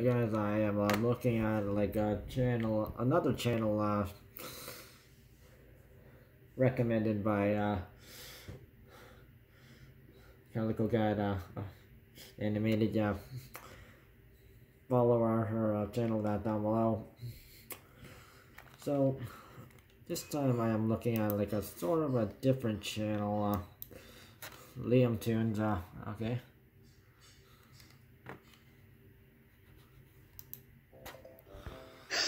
guys, I am uh, looking at like a channel, another channel uh, recommended by uh, CalicoCat uh, animated. Uh, follow our, her uh, channel that down below. So this time I am looking at like a sort of a different channel. Uh, Liam Toons. Uh, okay.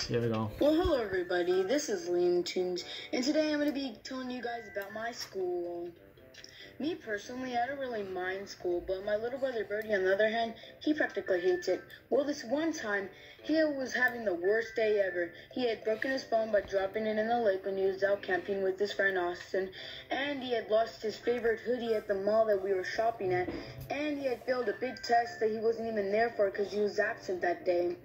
Here we go. Well, hello everybody. This is Liam Toons, and today I'm going to be telling you guys about my school. Me personally, I don't really mind school, but my little brother Birdie, on the other hand, he practically hates it. Well, this one time, he was having the worst day ever. He had broken his phone by dropping it in the lake when he was out camping with his friend Austin, and he had lost his favorite hoodie at the mall that we were shopping at, and he had failed a big test that he wasn't even there for because he was absent that day.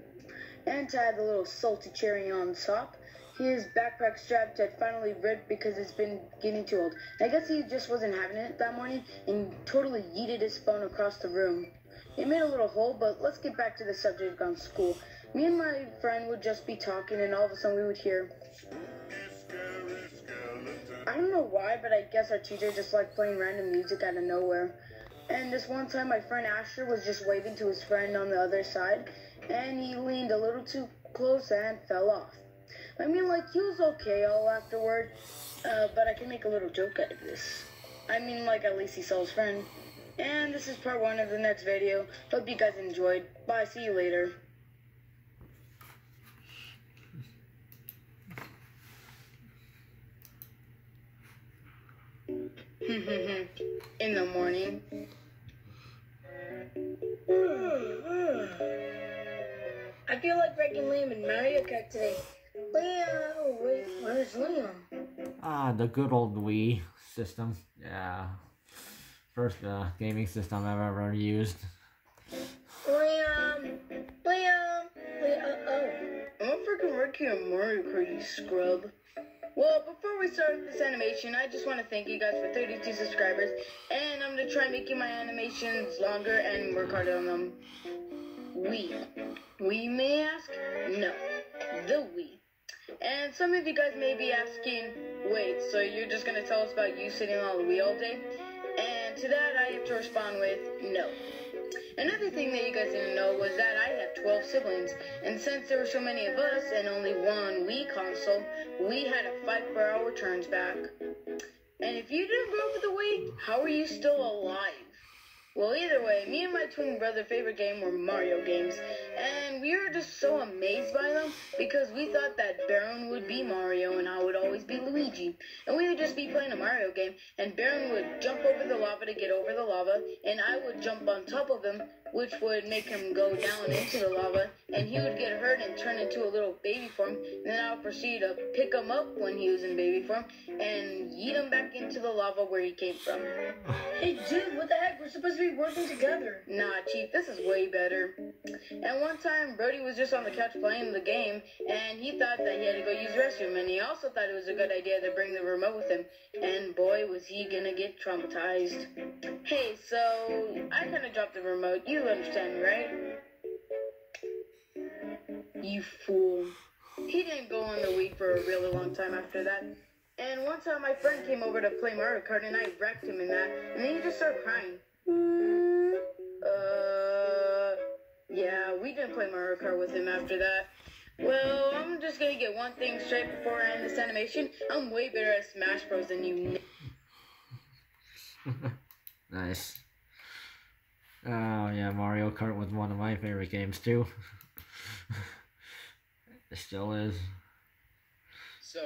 And to add a little salty cherry on top, his backpack straps had finally ripped because it's been getting too old. I guess he just wasn't having it that morning and totally yeeted his phone across the room. It made a little hole, but let's get back to the subject on school. Me and my friend would just be talking, and all of a sudden we would hear. I don't know why, but I guess our teacher just liked playing random music out of nowhere. And this one time, my friend Asher was just waving to his friend on the other side, and he leaned a little too close and fell off. I mean, like, he was okay all afterward, uh, but I can make a little joke out of this. I mean, like, at least he saw his friend. And this is part one of the next video. Hope you guys enjoyed. Bye, see you later. In the morning. I feel like breaking Liam in Mario Kart today. Liam, oh, wait, where's Liam? Ah, the good old Wii system. Yeah. First uh, gaming system I've ever used. Liam, Liam, Liam, uh, oh. I'm freaking working on Mario Kart, you scrub. Well, before we start this animation, I just want to thank you guys for 32 subscribers, and I'm going to try making my animations longer and work harder on them. We. We may ask? No. The Wii. And some of you guys may be asking, wait, so you're just going to tell us about you sitting on the Wii all day? And to that, I have to respond with no. Another thing that you guys didn't know was that I have 12 siblings, and since there were so many of us and only one Wii console, we had to fight for our turns back. And if you didn't up with the Wii, how are you still alive? Well, either way, me and my twin brother favorite game were Mario games, and we were just so amazed by them because we thought that Baron would be Mario and I would always be Luigi. And we would just be playing a Mario game, and Baron would jump over the lava to get over the lava, and I would jump on top of him, which would make him go down into the lava, and he would get hurt and turn into a little baby form, and then I would proceed to pick him up when he was in baby form, and yeet him back into the lava where he came from. Hey dude, what the heck? We're supposed to be working together. Nah, Chief, this is way better. And one time, Brody was just on the couch playing the game, and he thought that he had to go use the restroom, and he also thought it was a good idea to bring the remote with him. And boy, was he gonna get traumatized. Hey, so I kind of dropped the remote. You understand me, right? You fool. He didn't go on the Wii for a really long time after that. And one time my friend came over to play Mario Kart and I wrecked him in that, and then he just started crying. Yeah, we didn't play Mario Kart with him after that. Well, I'm just gonna get one thing straight before I end this animation. I'm way better at Smash Bros. than you. nice. Oh yeah, Mario Kart was one of my favorite games too. it still is. So,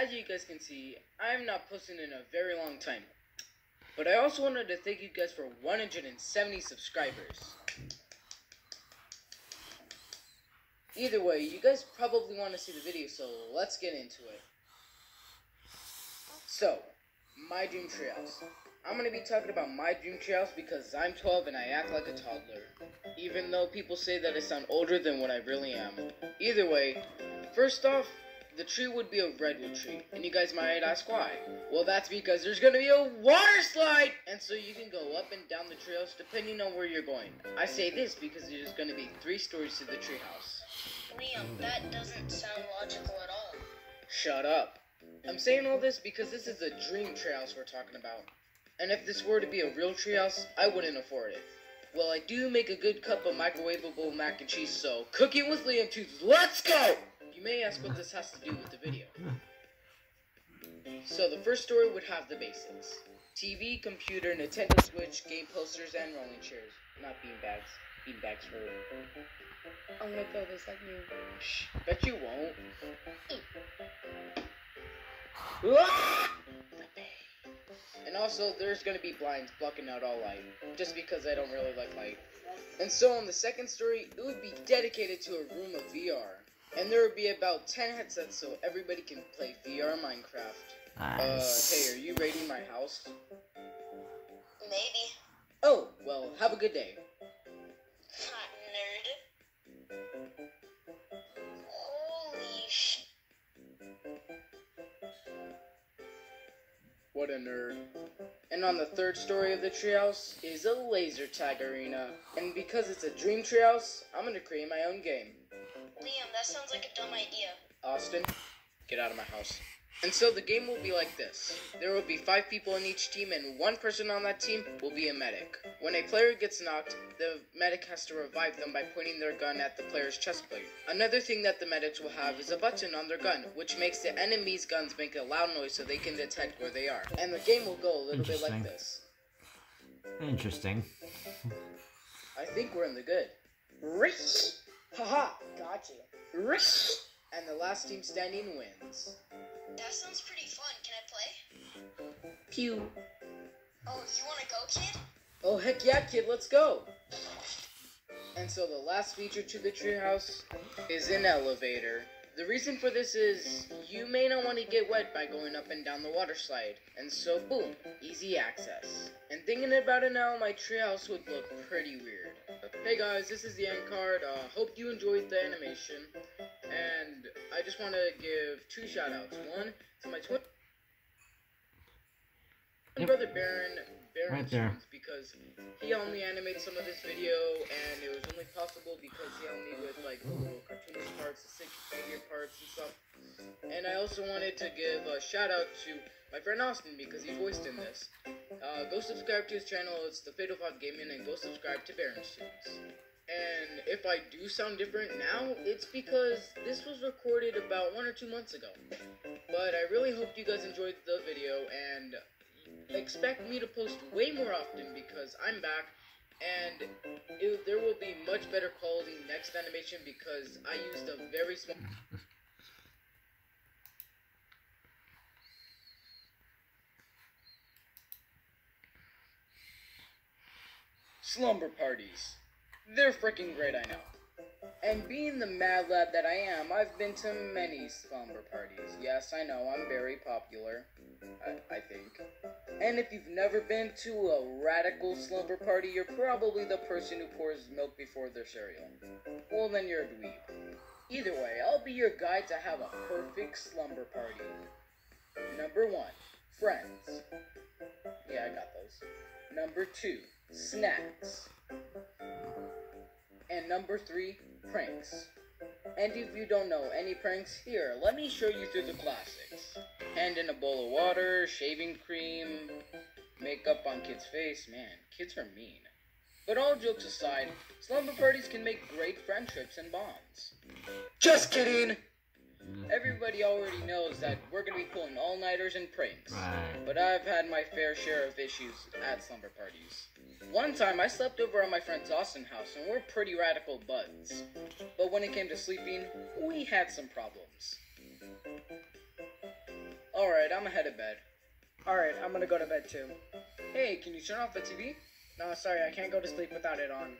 as you guys can see, I'm not posting in a very long time. But I also wanted to thank you guys for 170 subscribers. Either way, you guys probably want to see the video, so let's get into it. So, my dream treehouse. I'm going to be talking about my dream treehouse because I'm 12 and I act like a toddler. Even though people say that I sound older than what I really am. Either way, first off, the tree would be a redwood tree. And you guys might ask why. Well, that's because there's gonna be a water slide! And so you can go up and down the trails depending on where you're going. I say this because there's gonna be three stories to the treehouse. Liam, that doesn't sound logical at all. Shut up. I'm saying all this because this is a dream treehouse we're talking about. And if this were to be a real treehouse, I wouldn't afford it. Well, I do make a good cup of microwavable mac and cheese, so cooking with Liam Tooth, let's go! You may ask what this has to do with the video. So the first story would have the basics. TV, computer, Nintendo Switch, game posters, and rolling chairs. Not beanbags. Beanbags for... I'm gonna throw this at you. Shh, bet you won't. Ah! And also, there's gonna be blinds blocking out all light, just because I don't really like light. And so on the second story, it would be dedicated to a room of VR. And there would be about 10 headsets so everybody can play VR Minecraft. Uh, hey, are you raiding my house? Maybe. Oh, well, have a good day. What a nerd. And on the third story of the treehouse is a laser tag arena. And because it's a dream treehouse, I'm gonna create my own game. Liam, that sounds like a dumb idea. Austin, get out of my house. And so the game will be like this. There will be five people in each team, and one person on that team will be a medic. When a player gets knocked, the medic has to revive them by pointing their gun at the player's chest plate. Another thing that the medics will have is a button on their gun, which makes the enemy's guns make a loud noise so they can detect where they are. And the game will go a little bit like this. Interesting. I think we're in the good. Rish! Haha, got you. Rish! And the last team standing wins. That sounds pretty fun. Can I play? Pew. Oh, you wanna go, kid? Oh heck yeah, kid, let's go! And so the last feature to the treehouse is an elevator. The reason for this is you may not want to get wet by going up and down the water slide, and so boom, easy access. And thinking about it now, my treehouse would look pretty weird. Hey guys, this is the end card. Uh, hope you enjoyed the animation, and I just want to give two shout outs. One to my twin Yep. brother Baron, Baron Right there. Because he helped me animate some of this video, and it was only possible because he helped me with like the little cartoonish parts, the six figure parts and stuff. And I also wanted to give a shout out to my friend Austin because he voiced in this. Uh, go subscribe to his channel. It's the Fatal Five Gaming, and go subscribe to Baron Toons. And if I do sound different now, it's because this was recorded about one or two months ago. But I really hope you guys enjoyed the video and expect me to post way more often because I'm back and it, there will be much better quality next animation because I used a very small slumber parties. They're freaking great, I know. And being the mad lad that I am, I've been to many slumber parties. Yes, I know, I'm very popular. I, I think. And if you've never been to a radical slumber party, you're probably the person who pours milk before their cereal. Well, then you're a dweeb. Either way, I'll be your guide to have a perfect slumber party. Number one, friends. Yeah, I got those. Number two, snacks. And number three, pranks. And if you don't know any pranks, here, let me show you through the classics. Hand in a bowl of water, shaving cream, makeup on kid's face. Man, kids are mean. But all jokes aside, slumber parties can make great friendships and bonds. Just kidding! Everybody already knows that we're gonna be pulling all-nighters and pranks. Right. But I've had my fair share of issues at slumber parties. One time I slept over at my friend Austin house and we're pretty radical buds. But when it came to sleeping, we had some problems. Alright, I'm ahead of bed. Alright, I'm gonna go to bed too. Hey, can you turn off the TV? No, sorry, I can't go to sleep without it on.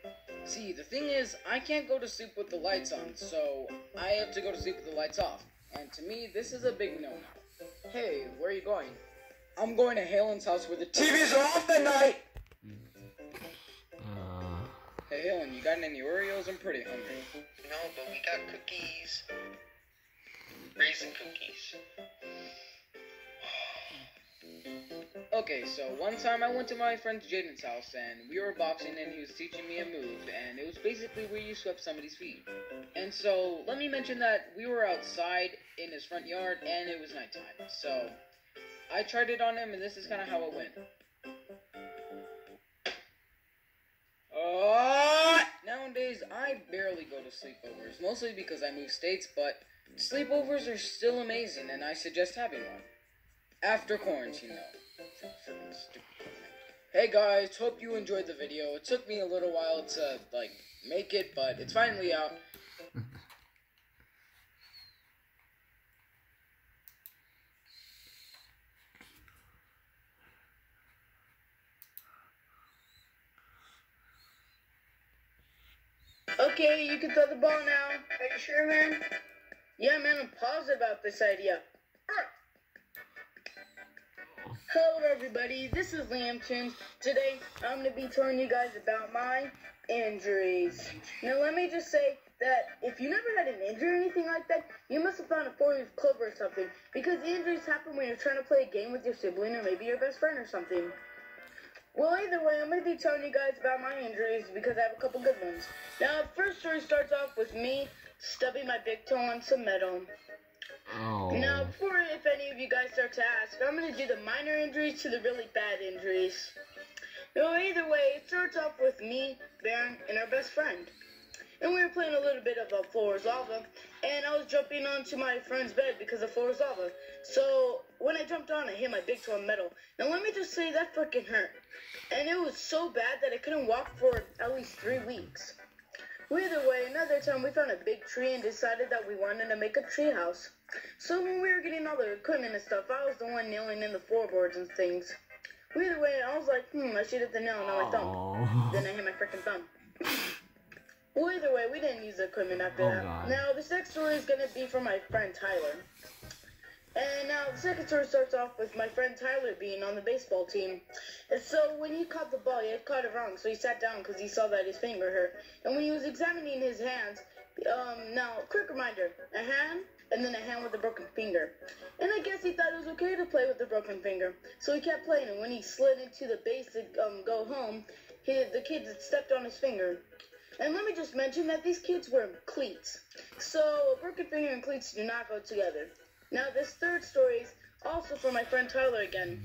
See, the thing is, I can't go to sleep with the lights on, so I have to go to sleep with the lights off. And to me, this is a big no-no. Hey, where are you going? I'm going to Halen's house where the TVs are off at night! Hey, Helen, you got any Oreos? I'm pretty hungry. No, but we got cookies. raisin cookies. Okay, so one time I went to my friend Jaden's house and we were boxing and he was teaching me a move and it was basically where you swept somebody's feet. And so let me mention that we were outside in his front yard and it was nighttime. So I tried it on him and this is kind of how it went. Nowadays I barely go to sleepovers, mostly because I move states, but sleepovers are still amazing and I suggest having one. After quarantine though. Hey guys, hope you enjoyed the video. It took me a little while to like make it, but it's finally out. Okay, you can throw the ball now. Are you sure, man? Yeah, man, I'm positive about this idea. Hello, everybody. This is Liam Toons. Today, I'm going to be telling you guys about my injuries. Now, let me just say that if you never had an injury or anything like that, you must have found a four-leaf clover or something. Because injuries happen when you're trying to play a game with your sibling or maybe your best friend or something. Well, either way, I'm going to be telling you guys about my injuries because I have a couple good ones. Now, the first story starts off with me stubbing my big toe on some metal. Oh. Now, before if any of you guys start to ask, I'm going to do the minor injuries to the really bad injuries. Now, either way, it starts off with me, Baron, and our best friend. And we were playing a little bit of a floor is lava, and I was jumping onto my friend's bed because the floor is lava. So, when I jumped on, I hit my big toe on metal. Now, let me just say that fucking hurt. And it was so bad that I couldn't walk for at least three weeks. Either way, another time we found a big tree and decided that we wanted to make a tree house. So when we were getting all the equipment and stuff, I was the one nailing in the floorboards and things. Either way, I was like, hmm, I should hit the nail on my thumb. Then I hit my freaking thumb. well, either way, we didn't use the equipment after Oh, that. God. Now, this next story is going to be from my friend Tyler. And now, the second story starts off with my friend Tyler being on the baseball team. And so, when he caught the ball, he had caught it wrong, so he sat down because he saw that his finger hurt. And when he was examining his hands, um, now, quick reminder, a hand, and then a hand with a broken finger. And I guess he thought it was okay to play with a broken finger. So he kept playing, and when he slid into the base to um, go home, he, the kids had stepped on his finger. And let me just mention that these kids wear cleats. So a broken finger and cleats do not go together. Now this third story is also from my friend Tyler again.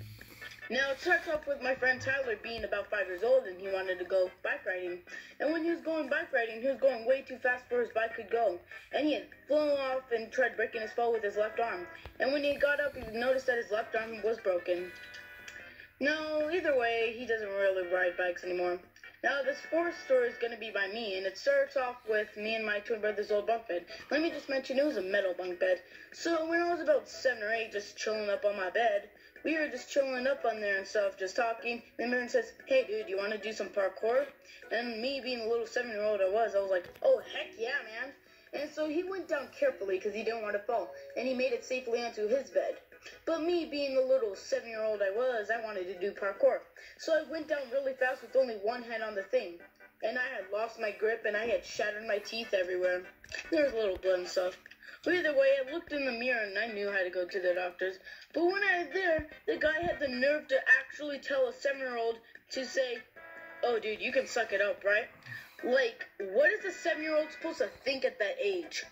Now it starts off with my friend Tyler being about five years old and he wanted to go bike riding. And when he was going bike riding, he was going way too fast for his bike could go. And he had flown off and tried breaking his fall with his left arm. And when he got up, he noticed that his left arm was broken. No, either way, he doesn't really ride bikes anymore. Now, this fourth story is going to be by me, and it starts off with me and my twin brother's old bunk bed. Let me just mention it was a metal bunk bed. So, when I was about seven or eight, just chilling up on my bed, we were just chilling up on there and stuff, just talking. Then Baron says, Hey, dude, you want to do some parkour? And me, being the little seven year old I was, I was like, Oh, heck yeah, man. And so he went down carefully because he didn't want to fall, and he made it safely onto his bed. But me, being the little seven year old I was, I wanted to do parkour. So I went down really fast with only one hand on the thing. And I had lost my grip and I had shattered my teeth everywhere. There was a little blood and stuff. But either way, I looked in the mirror and I knew how to go to the doctors. But when I was there, the guy had the nerve to actually tell a seven year old to say, Oh, dude, you can suck it up, right? Like, what is a seven year old supposed to think at that age?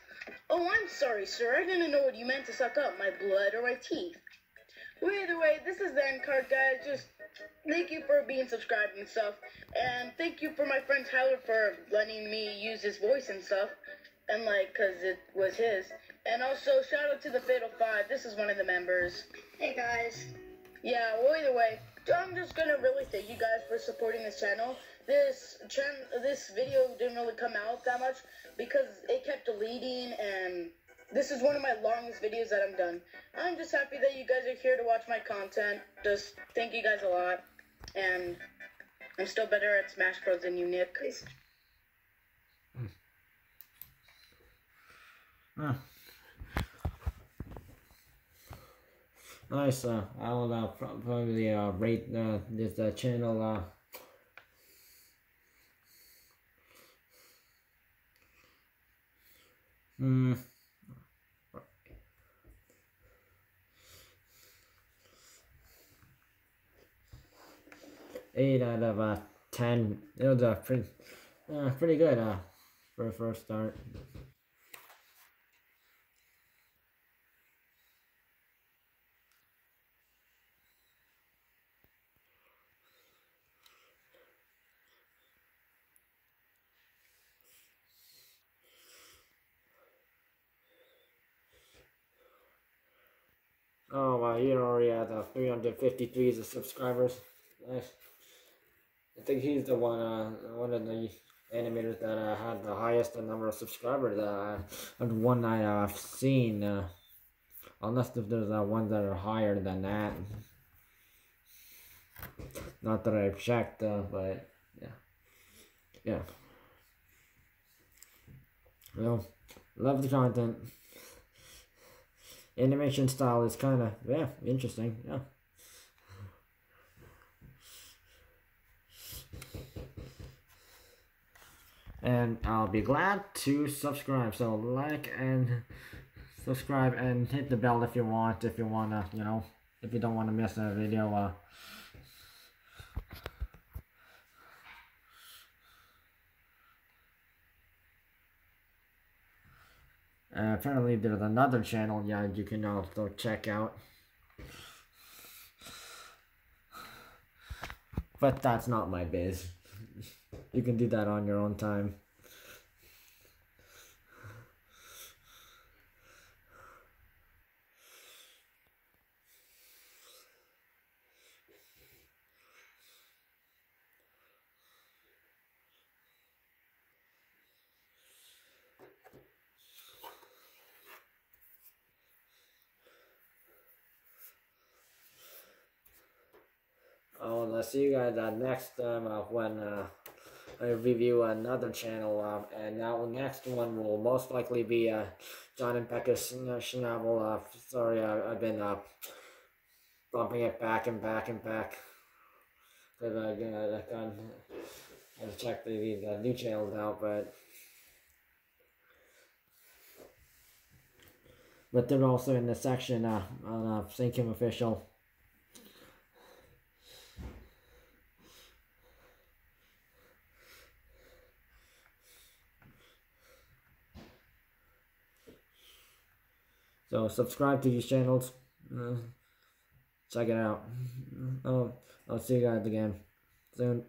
Oh, I'm sorry, sir. I didn't know what you meant to suck up, my blood or my teeth. Well, either way, this is the end card, guys. Just thank you for being subscribed and stuff. And thank you for my friend Tyler for letting me use his voice and stuff. And, like, because it was his. And also, shout out to the Fatal Five. This is one of the members. Hey guys. Yeah, well, either way, I'm just gonna really thank you guys for supporting this channel. This this video didn't really come out that much because it kept deleting, and this is one of my longest videos that I'm done. I'm just happy that you guys are here to watch my content. Just thank you guys a lot, and I'm still better at Smash Bros than you, Nick. Huh. Nice. Uh, I will uh, pro- probably uh, rate uh, this uh, channel. Uh, Mm. Eight out of uh, ten. It was uh, pretty, uh, pretty good uh, for a first start. Oh wow, you already at uh, 353 subscribers. I think he's the one, uh, one of the animators that uh, had the highest number of subscribers. And one I uh, seen. Uh, unless if there's uh, ones that are higher than that. Not that I've checked, uh, but yeah, yeah. Well, love the content animation style is kind of yeah interesting yeah. And I'll be glad to subscribe so like and subscribe and hit the bell if you want if you wanna you know if you don't want to miss a video uh Uh, apparently there's another channel yeah you can also check out. But that's not my biz. You can do that on your own time. See you guys uh, next time uh, when uh, I review another channel. Um, and now next one will most likely be uh, Jon and Becca's Schnabl. Uh, sorry, I, I've been uh, bumping it back and back and back. Because I, uh, check the, the new channels out, but... But they're also in the section uh, on uh, Sein Kim Official. So subscribe to these channels. Uh, check it out. Oh, I'll see you guys again soon.